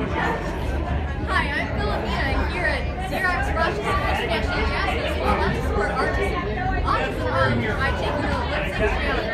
Hi, I'm Philomena here at Xerox Rochester International Jazz Festival. Um, I support artists support autism. Autism by taking the Lip Sync